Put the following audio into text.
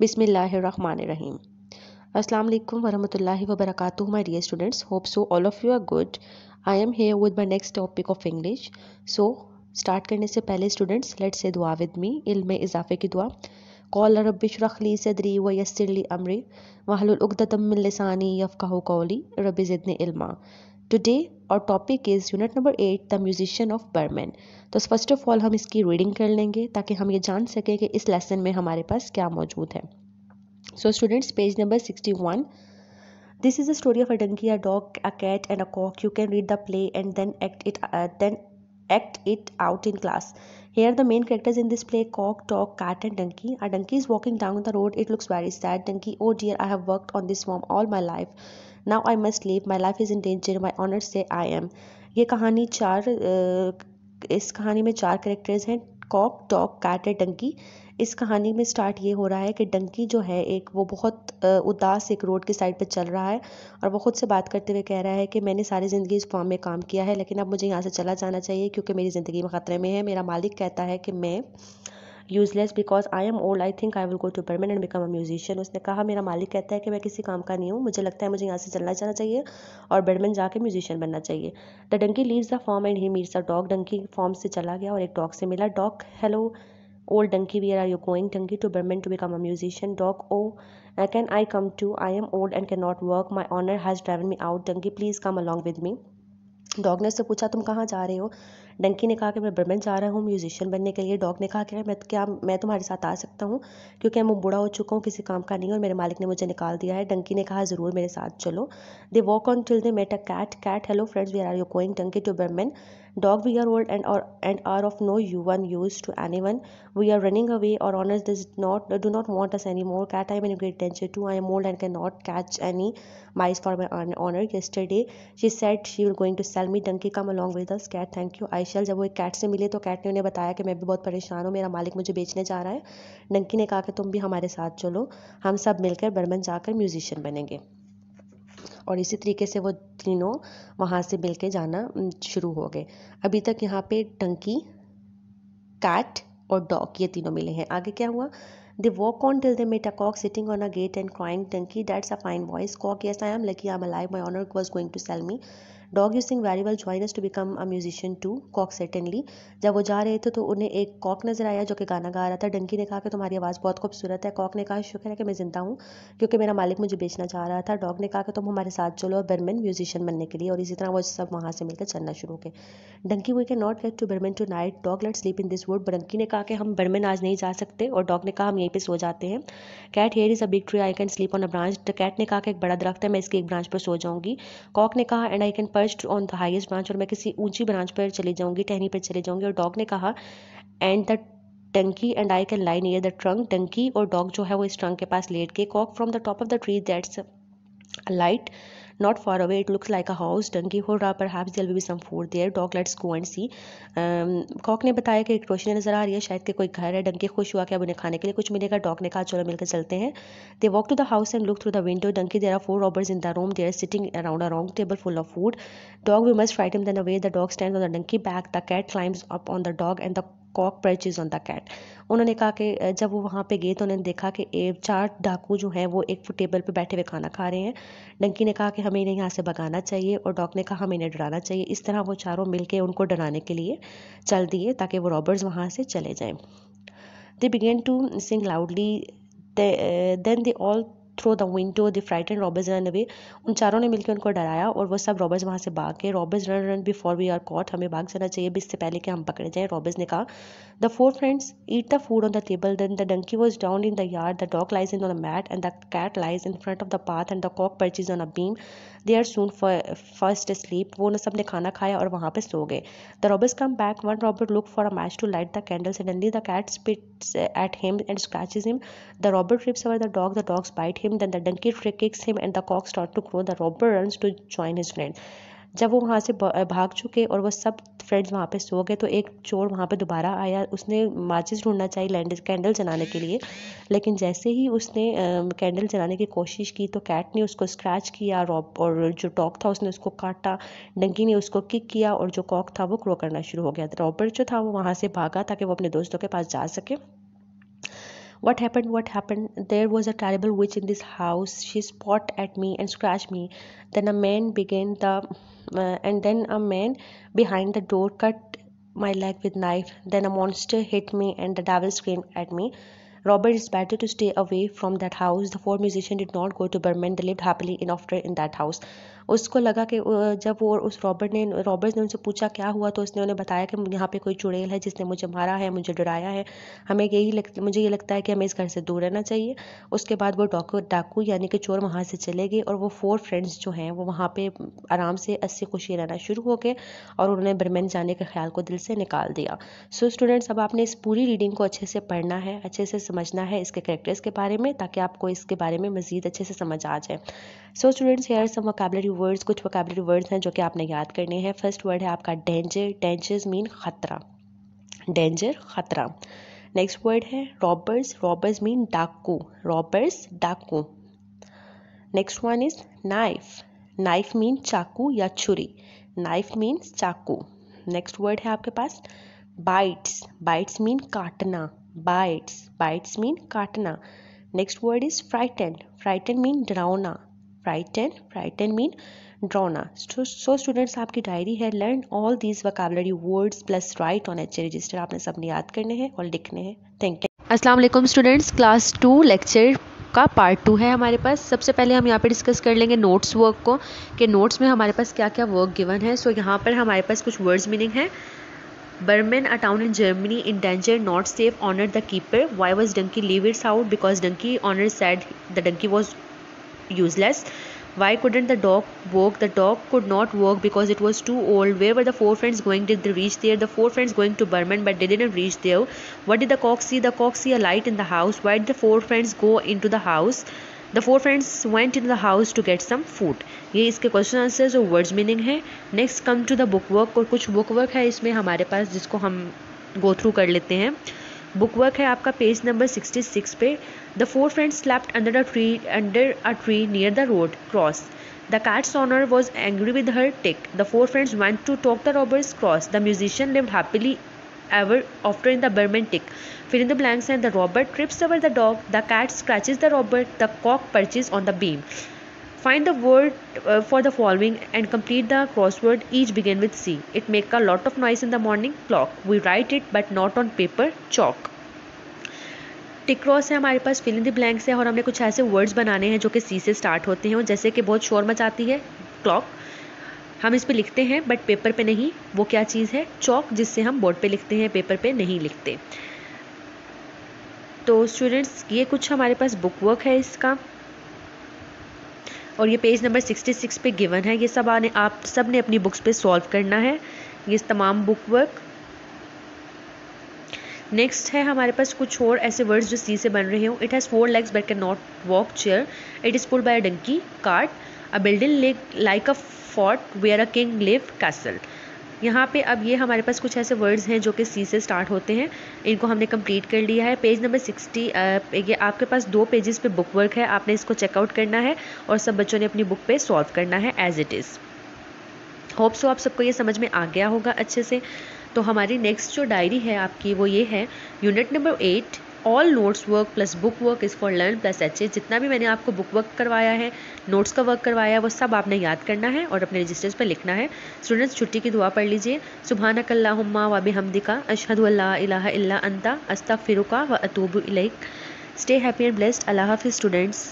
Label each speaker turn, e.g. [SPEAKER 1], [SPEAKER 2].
[SPEAKER 1] बिस्मिल्लाहिर्रहमानिर्रहीम अस्सलाम वालेकुम वरहमतुल्लाहि वबरकातुहू my dear students hope so all of you are good I am here with my next topic of English so start करने से पहले स्टूडेंट्स लेट्स से दुआ विद मी इल्म इजाफे की दुआ. कौल रबिशरखली सदरी व यस्सिरली अमरी वहलुल उक़दतम मिन कौली रब्बि ज़िदनी इल्मा. Today our topic is unit number eight the musician of Berman तो फ़र्स्ट ऑफ़ ऑल हम इसकी रीडिंग कर लेंगे ताकि हम ये जान सकें कि इस लेसन में हमारे पास क्या मौजूद है। So students page number sixty one this is a story of a donkey a dog a cat and a cock you can read the play and then act it then act it out in class. Here the main characters in this play cock, dog, cat and donkey. A donkey is walking down the road. It looks very sad. Donkey, oh dear, I have worked on this farm all my life. now i must leave my life is in danger my my say i am ye ये कहानी चार इस कहानी में चार characters हैं cock dog cat and donkey इस कहानी में स्टार्ट ये हो रहा है कि डंकी जो है एक, वो बहुत उदास एक रोड की साइड पे चल रहा है और वो खुद से बात करते हुए कह रहा है कि मैंने सारी ज़िंदगी इस फॉर्म में काम किया है, लेकिन अब मुझे यहाँ से चला जाना चाहिए क्योंकि मेरी ज़िंदगी में ख़तरे में है। मेरा मालिक कहता है कि मैं useless because I am old I think I will go to Berman and become a musician उसने कहा, मेरा मालिक कहता है कि मैं किसी काम का नहीं हूँ, मुझे लगता है मुझे यहाँ से चलना जाना चाहिए और बर्मन जाके म्यूजिशियन बनना चाहिए। The donkey leaves the farm and he meets a dog donkey farm से चला गया और एक डॉग से मिला। Dog hello old donkey where are you going donkey to Berman to become a musician dog oh can I come too I am old and can not work my owner has driven me out donkey please come along with me dog ने उससे पूछा, तुम कहाँ जा रहे हो? डंकी ने कहा कि मैं ब्रह्मन जा रहा हूँ, म्यूजिशियन बनने के लिए। डॉग ने कहा कि मैं क्या, मैं तुम्हारे साथ आ सकता हूँ, क्योंकि मैं बुढ़ा हो चुका हूँ, किसी काम का नहीं और मेरे मालिक ने मुझे निकाल दिया है। डंकी ने कहा, ज़रूर मेरे साथ चलो। They walk on till they met a cat cat hello friends where are you going donkey to Bremen. Dog we are old and and are of no you one use to anyone we are running away our owners this not do not want us anymore cat I men great tension too I am old and can not catch any mice for my owner yesterday she said she will going to sell me donkey come along with us cat thank you I shall. जब वो एक cat से मिले तो cat ने उन्हें बताया कि मैं भी बहुत परेशान हूँ, मेरा मालिक मुझे बेचने जा रहा है। डंकी ने कहा कि तुम भी हमारे साथ चलो, हम सब मिलकर बर्मन जाकर म्यूजिशियन बनेंगे। और इसी तरीके से वो तीनों वहाँ से मिल जाना शुरू हो गए। अभी तक यहाँ पे टंकी कैट और डॉग ये तीनों मिले हैं। आगे क्या हुआ? Walk on till they met a cock sitting on a gate and crying donkey that's a fine voice cock yes I am lucky I am alive my owner was going to sell me dog you sing very well join to become a musician too cock certainly जब वो जा रहे थे तो उन्हें एक Kock नज़र आया जो कि गाना गा रहा था। डंकी ने कहा कि तुम्हारी आवाज़ बहुत खूबसूरत है। कॉक ने कहा, शुक्र है कि मैं ज़िंदा हूँ, क्योंकि मेरा मालिक मुझे बेचना चाह रहा था। डॉग ने कहा कि तुम हमारे साथ चलो और बर्मन म्यूजिशियन बनने के लिए और इसी तरह वो सब वहाँ से मिलकर चलना शुरू के donkey we can not get to Berman tonight dog let sleep in this wood donkey ने कहा कि हम बर्मन आज नहीं जा सकते और डॉग ने कहा, हम यहीं पर सो जाते हैं। Cat here is a big tree I can sleep on a branch the cat ने कहा कि एक बड़ा दरख्त है, मैं इसकी एक ब्रांच पर सो जाऊँगी। कॉक ने कहा and I can perch on the highest branch और मैं किसी ऊँची ब्रांच पर चली जाऊँगी, टहनी पर चली जाऊँगी। और डॉग ने कहा and the donkey and I can lie near the trunk donkey और डॉग जो है वो इस ट्रंक के पास लेट के cock from the top of the tree that's light not far away, it looks like a house donkey hurrah perhaps there will be some food there. Dog, let's go and see. Cock ने बताया कि एक रोशनी नज़र आ रही है, शायद कि कोई घर है, डंकी खुश हुआ कि अब उन्हें खाने के लिए कुछ मिलेगा। डॉग ने कहा, चलो मिलकर चलते हैं. They walk to the house and look through the window donkey there are four robbers in the room there sitting around a round table full of food dog we must fright in the way the dog stand on the donkey back the cat climbs up on the dog and the cock perches on the cat उन्होंने कहा कि जब वो वहाँ पे गए तो उन्होंने देखा कि चार डाकू जो हैं, वो एक टेबल पे बैठे हुए खाना खा रहे हैं। डंकी ने कहा कि हमें इन्हें यहाँ से भगाना चाहिए और डॉक ने कहा, हमें इन्हें डराना चाहिए। इस तरह वो चारों मिल के उनको डराने के लिए चल दिए ताकि वो रॉबर्ट्स वहाँ से चले जाएँ। They begin to sing loudly then they all throw the window the frighten robbers run away उन चारों ने मिलकर उनको डराया और वो सब रॉबर्स वहाँ से भाग गए। Robbers run run before we are caught हमें भाग जाना चाहिए। इससे पहले कि हम पकड़े जाएँ रॉबर्स ने कहा the four friends eat the food on the table then the donkey was down in the yard the dog lies in on the mat and the cat lies in front of the path and the cock perches on a beam they are soon first sleep वो सबने खाना खाया और वहाँ पर सो गए। The robbers come back one robber look for a match to light the candle suddenly the cat spits at him and scratches him the robber trips over the dog the dog's bite him then the donkey kicks him and the cock starts to crow. The robber runs to join his friend. जब वो वहाँ से भाग चुके और वो सब friends वहाँ पे सो गए तो एक चोर वहाँ पे दोबारा आया। उसने माचिस ढूंढना चाहिए लैंड कैंडल जलाने के लिए। लेकिन जैसे ही उसने कैंडल जलाने की कोशिश की तो कैट ने उसको स्क्रैच किया रॉब और जो टॉक था उसने उसको काटा। डंकी ने उसको किक किया और जो कॉक था वो क्रो करना शुरू हो गया। रॉबर्ट जो था वो वहाँ से भागा ताकि वो अपने दोस्तों के पास जा सके। What happened what happened there was a terrible witch in this house she spot at me and scratched me then a man began the uh, and then a man behind the door cut my leg with knife then a monster hit me and the devil screamed at me Robert is better to stay away from that house. The four musicians did not go to Birmingham. They lived happily in after in that house. उसको लगा कि जब वो उस Robert ने Robert ने उनसे पूछा क्या हुआ? तो उसने उन्हें बताया कि यहाँ पे कोई चुड़ैल है जिसने मुझे मारा है मुझे डराया है। हमें यही लग, मुझे ये लगता है कि हमें इस घर से दूर रहना चाहिए। उसके बाद वो डाकू डाकू यानी कि चोर वहाँ से चले गए और वो फोर फ्रेंड्स जो हैं वो वहाँ पे आराम से अस्सी खुशी रहना शुरू हो गए और उन्होंने बर्मेन जाने के ख्याल को दिल से निकाल दिया। सो स्टूडेंट्स अब आपने इस पूरी रीडिंग को अच्छे से पढ़ना है अच्छे से समझना है इसके करेक्टर्स के बारे में ताकि आपको इसके बारे में मज़ीद अच्छे से समझ आ जाए। So students here some vocabulary words कुछ वोकेबलरी वर्ड्स हैं जो कि आपने याद करने हैं। फ़र्स्ट वर्ड है आपका डेंजर डेंजर्स मीन ख़तरा। डेंजर ख़तरा। नेक्स्ट वर्ड है रॉबर्स रॉबर्स मीन डाकू। रॉबर्स डाकू। Next one is knife knife mean चाकू या छुरी। नाइफ मीन्स चाकू। नेक्स्ट वर्ड है आपके पास बाइट्स बाइट्स मीन काटना। बाइट्स बाइट्स मीन काटना। Next word is frighten frighten mean डरावना। फ्राइटन फ्राइटन मीन ड्रॉना सो स्टूडेंट्स आपकी डायरी है learn all these vocabulary words plus write on H register आपने सबने याद करने हैं और लिखने थैंक यू अस्सलाम वालेकुम स्टूडेंट्स क्लास टू लेक्चर का पार्ट टू है हमारे पास. सबसे पहले हम यहाँ पे डिस्कस कर लेंगे नोट्स वर्क को कि नोट्स में हमारे पास क्या क्या वर्क गिवन है. सो so, यहाँ पर हमारे पास कुछ वर्ड्स मीनिंग है. Berman, a town in Germany, in danger, not safe, honored the keeper. Why was donkey leave its house? Because donkey owner said the donkey was useless. Why couldn't the dog walk? The dog could not walk because it was too old. Where were the four friends going? Did they reach there? The four friends going to Berman, but they didn't reach there. What did the cock see? The cock see a light in the house. Why did the four friends go into the house? The four friends went in the house to get some food ये इसके question answer जो words meaning है next come to the book work और कुछ book work है इसमें हमारे पास जिसको हम गो थ्रू कर लेते हैं बुक वर्क है आपका पेज नंबर 66 पे. The four friends slept under a tree under a tree near the road cross the cat's owner was angry with her tick the four friends went to talk the robbers cross the musician live happily ever after in the Bremen tick fill in the blanks and the robber trips over the dog the cat scratches the robber the cock perches on the beam Find the word uh, for the following and complete the crossword. Each begin with C. It make a lot of noise in the morning clock. We write it but not on paper chalk. Tick cross है हमारे पास fill in the blanks है और हमने कुछ ऐसे words बनाने हैं जो कि सी से स्टार्ट होते हैं और जैसे कि बहुत शोर मचाती है क्लॉक हम इस पे लिखते हैं बट पेपर पे नहीं वो क्या चीज़ है चौक जिससे हम बोर्ड पे लिखते हैं पेपर पे नहीं लिखते तो स्टूडेंट्स ये कुछ हमारे पास बुक वर्क है इसका और ये पेज नंबर 66 पे गिवन है। ये सब आने, आप सबने अपनी बुक्स पे सॉल्व करना है। ये तमाम बुक वर्क नेक्स्ट है हमारे पास कुछ और ऐसे वर्ड्स जो सी से बन रहे हो। It has four legs but can not walk chair it is pulled by a donkey cart a building like a fort where a king live castle यहाँ पे अब ये हमारे पास कुछ ऐसे वर्ड्स हैं जो कि सी से स्टार्ट होते हैं। इनको हमने कंप्लीट कर लिया है। पेज नंबर सिक्सटी ये आपके पास दो पेजेस पे बुक वर्क है। आपने इसको चेकआउट करना है और सब बच्चों ने अपनी बुक पे सॉल्व करना है as it is hope so आप सबको ये समझ में आ गया होगा अच्छे से। तो हमारी नेक्स्ट जो डायरी है आपकी वो ये है। Unit number at all notes work plus book work is for learn plus H जितना भी मैंने आपको बुक वर्क करवाया है नोट्स का वर्क करवाया है, वो सब आपने याद करना है और अपने रजिस्टर्स पर लिखना है। स्टूडेंट्स छुट्टी की दुआ पढ़ लीजिए। सुबह नकल्लाहुम्मा वबी हमदिका अशहदु अल्लाह अंता। अस्ता फ़िरुका व अतूब इलैक। स्टे हैप्पी एंड ब्लेस्ड अल्लाह हाफिज़ स्टूडेंट्स